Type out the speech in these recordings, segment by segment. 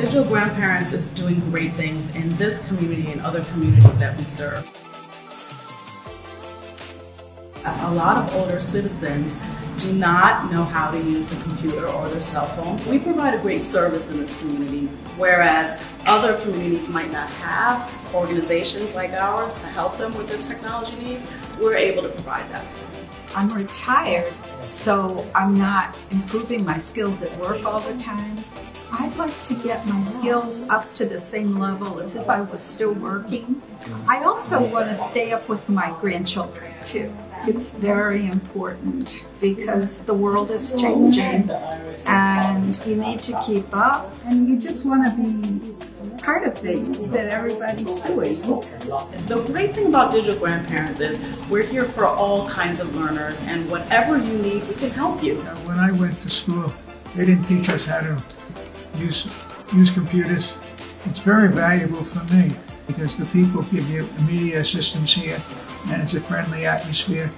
Digital Grandparents is doing great things in this community and other communities that we serve. A lot of older citizens do not know how to use the computer or their cell phone. We provide a great service in this community, whereas other communities might not have organizations like ours to help them with their technology needs. We're able to provide that. I'm retired, so I'm not improving my skills at work all the time. I'd like to get my skills up to the same level as if I was still working. I also want to stay up with my grandchildren too. It's very important because the world is changing and you need to keep up and you just want to be part of things that everybody's doing. The great thing about Digital Grandparents is we're here for all kinds of learners and whatever you need, we can help you. When I went to school, they didn't teach us how to use, use computers. It's very valuable for me because the people give you immediate assistance here and it's a friendly atmosphere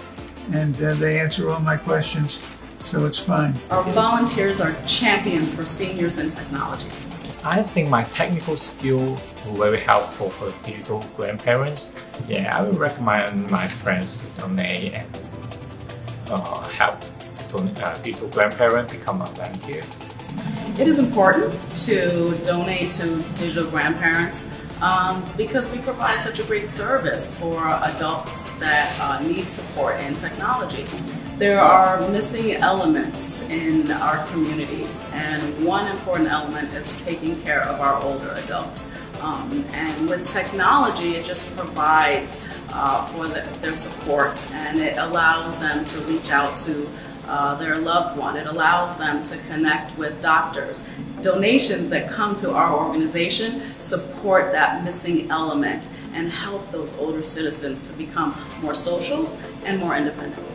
and uh, they answer all my questions, so it's fine. Our volunteers are champions for seniors in technology. I think my technical skill were very helpful for digital grandparents. Yeah, I would recommend my friends to donate and uh, help uh, digital grandparents become a volunteer. It is important to donate to digital grandparents um, because we provide such a great service for adults that uh, need support in technology. There are missing elements in our communities, and one important element is taking care of our older adults. Um, and with technology, it just provides uh, for the, their support and it allows them to reach out to uh, their loved one. It allows them to connect with doctors. Donations that come to our organization support that missing element and help those older citizens to become more social and more independent.